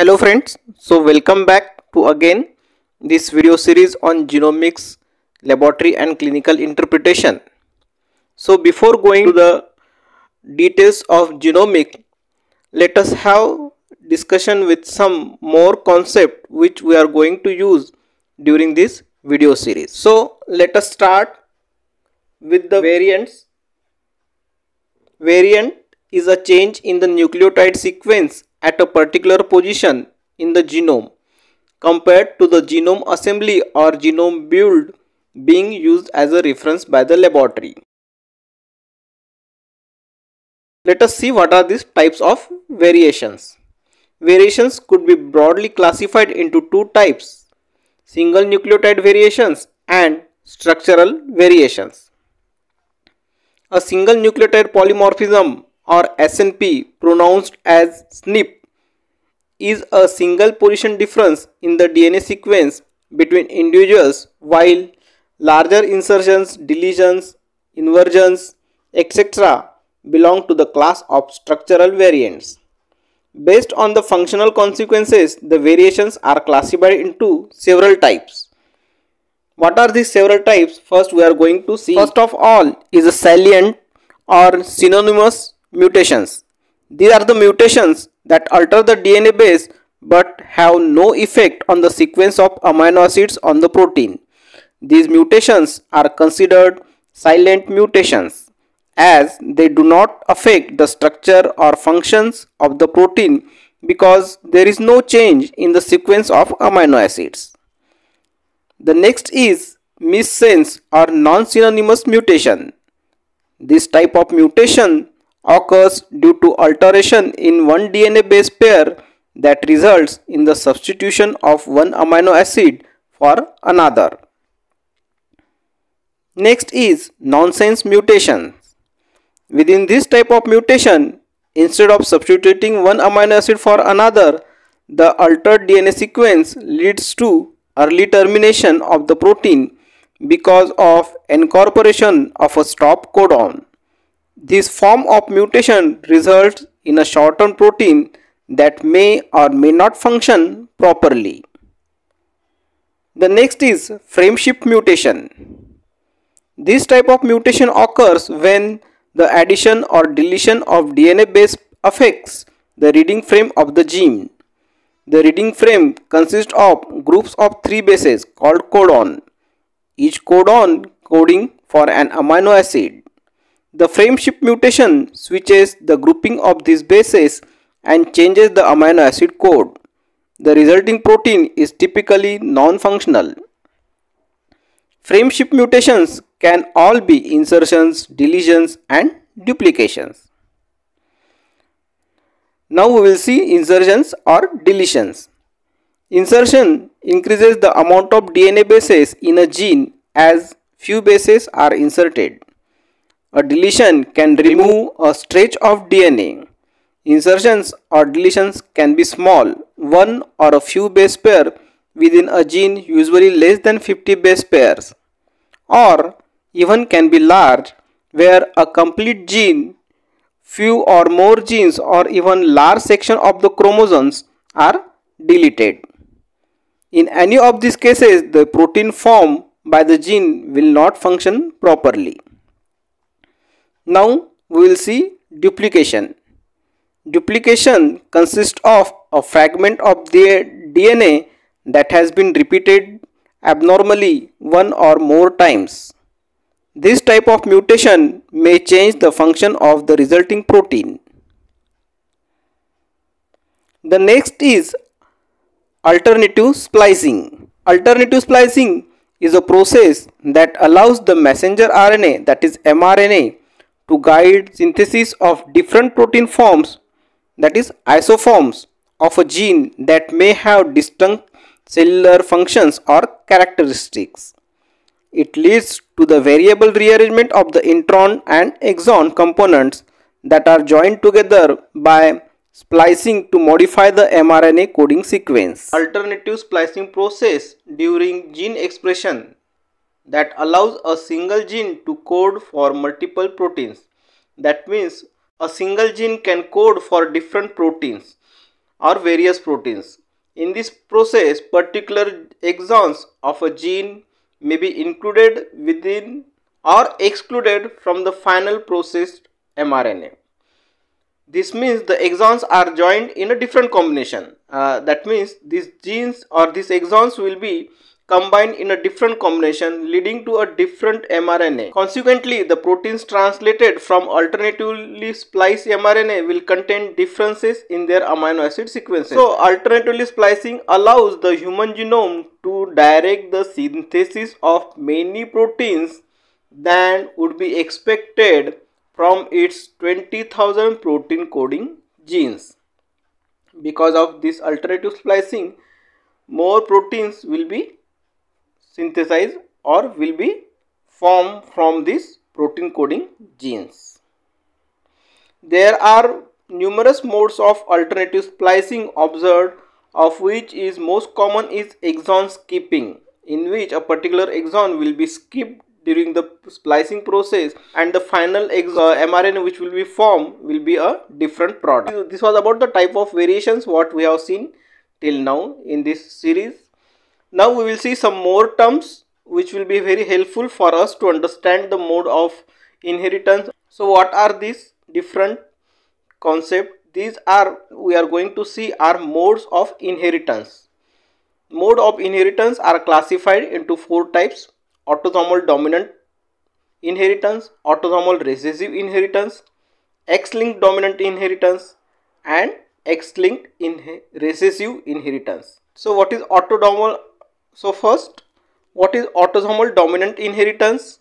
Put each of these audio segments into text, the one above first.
hello friends. So welcome back to again this video series on genomics laboratory and clinical interpretation. So before going to the details of genomic let us have discussion with some more concept which we are going to use during this video series. So let us start with the variants. Variant is a change in the nucleotide sequence at a particular position in the genome compared to the genome assembly or genome build being used as a reference by the laboratory. Let us see what are these types of variations. Variations could be broadly classified into two types, single nucleotide variations and structural variations. A single nucleotide polymorphism or SNP pronounced as SNP is a single position difference in the DNA sequence between individuals while larger insertions, deletions, inversions, etc. belong to the class of structural variants. Based on the functional consequences, the variations are classified into several types. What are these several types? First we are going to see. First of all is a silent or synonymous mutations. These are the mutations that alter the DNA base but have no effect on the sequence of amino acids on the protein. These mutations are considered silent mutations as they do not affect the structure or functions of the protein because there is no change in the sequence of amino acids. The next is missense or non-synonymous mutation. This type of mutation occurs due to alteration in one DNA base pair that results in the substitution of one amino acid for another. Next is nonsense mutation. Within this type of mutation, instead of substituting one amino acid for another, the altered DNA sequence leads to early termination of the protein because of incorporation of a stop codon. This form of mutation results in a shortened protein that may or may not function properly. The next is frame shift mutation. This type of mutation occurs when the addition or deletion of DNA base affects the reading frame of the gene. The reading frame consists of groups of three bases called codon, each codon coding for an amino acid. The frameshift mutation switches the grouping of these bases and changes the amino acid code. The resulting protein is typically non-functional. Frameshift mutations can all be insertions, deletions and duplications. Now we will see insertions or deletions. Insertion increases the amount of DNA bases in a gene as few bases are inserted. A deletion can remove a stretch of DNA. Insertions or deletions can be small, one or a few base pair within a gene usually less than 50 base pairs or even can be large where a complete gene, few or more genes or even large section of the chromosomes are deleted. In any of these cases, the protein formed by the gene will not function properly. Now we will see duplication. Duplication consists of a fragment of the DNA that has been repeated abnormally one or more times. This type of mutation may change the function of the resulting protein. The next is alternative splicing. Alternative splicing is a process that allows the messenger RNA that is mRNA to guide synthesis of different protein forms that is isoforms of a gene that may have distinct cellular functions or characteristics. It leads to the variable rearrangement of the intron and exon components that are joined together by splicing to modify the mRNA coding sequence. Alternative splicing process during gene expression that allows a single gene to code for multiple proteins. That means a single gene can code for different proteins. or various proteins. In this process, particular exons of a gene may be included within or excluded from the final processed mRNA. This means the exons are joined in a different combination. Uh, that means these genes or these exons will be combined in a different combination leading to a different mRNA. Consequently, the proteins translated from alternatively spliced mRNA will contain differences in their amino acid sequences. So, alternatively splicing allows the human genome to direct the synthesis of many proteins than would be expected from its 20,000 protein coding genes. Because of this alternative splicing, more proteins will be synthesized or will be formed from these protein coding genes. There are numerous modes of alternative splicing observed of which is most common is exon skipping in which a particular exon will be skipped during the splicing process and the final uh, mRNA which will be formed will be a different product. This was about the type of variations what we have seen till now in this series. Now we will see some more terms which will be very helpful for us to understand the mode of inheritance. So what are these different concepts? These are we are going to see are modes of inheritance. Mode of inheritance are classified into four types autosomal dominant inheritance, autosomal recessive inheritance, X-linked dominant inheritance and X-linked in recessive inheritance. So what is autosomal? So first, what is autosomal dominant inheritance?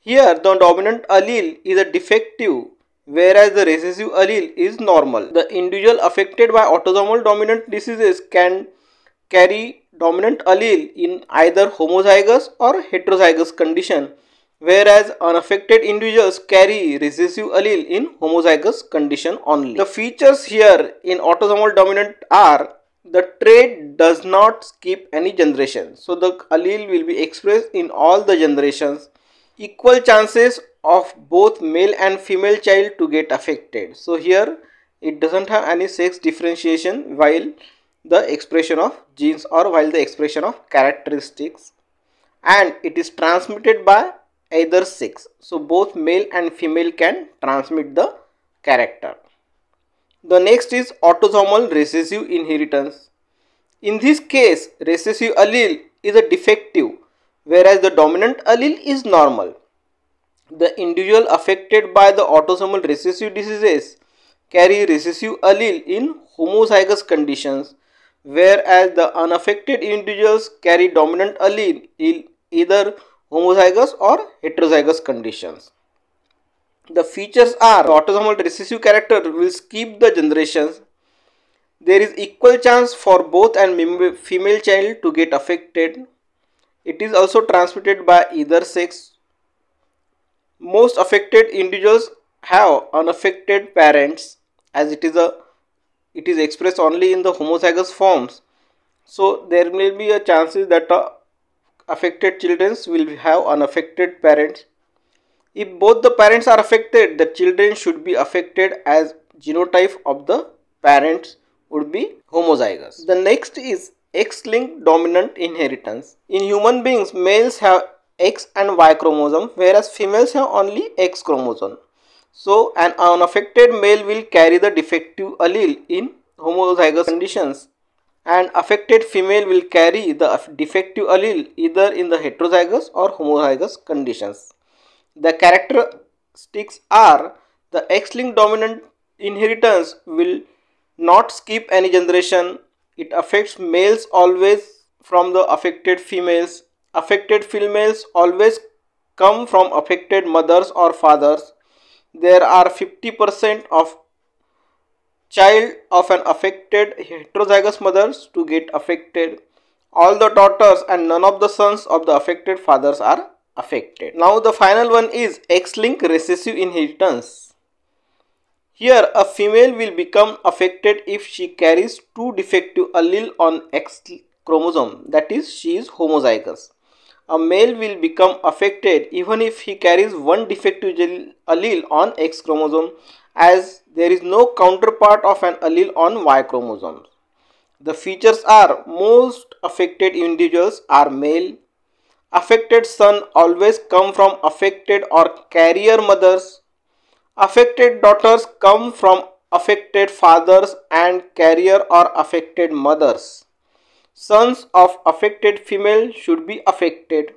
Here the dominant allele is a defective whereas the recessive allele is normal. The individual affected by autosomal dominant diseases can carry dominant allele in either homozygous or heterozygous condition whereas unaffected individuals carry recessive allele in homozygous condition only. The features here in autosomal dominant are the trait does not skip any generation. So the allele will be expressed in all the generations. Equal chances of both male and female child to get affected. So here it doesn't have any sex differentiation while the expression of genes or while the expression of characteristics and it is transmitted by either sex. So both male and female can transmit the character. The next is autosomal recessive inheritance. In this case, recessive allele is a defective whereas the dominant allele is normal. The individual affected by the autosomal recessive diseases carry recessive allele in homozygous conditions whereas the unaffected individuals carry dominant allele in either homozygous or heterozygous conditions. The features are autosomal recessive character will skip the generations. There is equal chance for both and female child to get affected. It is also transmitted by either sex. Most affected individuals have unaffected parents as it is a it is expressed only in the homozygous forms so there may be a chances that uh, affected children will have unaffected parents if both the parents are affected the children should be affected as genotype of the parents would be homozygous. The next is x-linked dominant inheritance. In human beings males have x and y chromosome whereas females have only x chromosome. So, an unaffected male will carry the defective allele in homozygous conditions. And affected female will carry the defective allele either in the heterozygous or homozygous conditions. The characteristics are the X-linked dominant inheritance will not skip any generation. It affects males always from the affected females. Affected females always come from affected mothers or fathers there are 50% of child of an affected heterozygous mothers to get affected all the daughters and none of the sons of the affected fathers are affected now the final one is x-linked recessive inheritance here a female will become affected if she carries two defective allele on x chromosome that is she is homozygous a male will become affected even if he carries one defective allele on X chromosome as there is no counterpart of an allele on Y chromosomes. The features are most affected individuals are male. Affected son always come from affected or carrier mothers. Affected daughters come from affected fathers and carrier or affected mothers. Sons of affected female should be affected.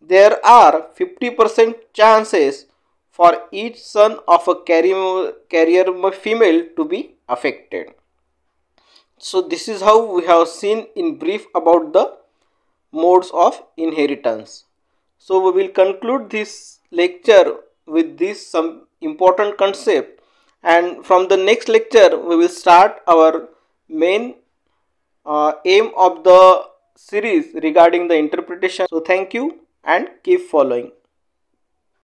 There are 50% chances for each son of a carrier, carrier female to be affected. So this is how we have seen in brief about the modes of inheritance. So we will conclude this lecture with this some important concept and from the next lecture we will start our main uh, aim of the series regarding the interpretation. So thank you and keep following.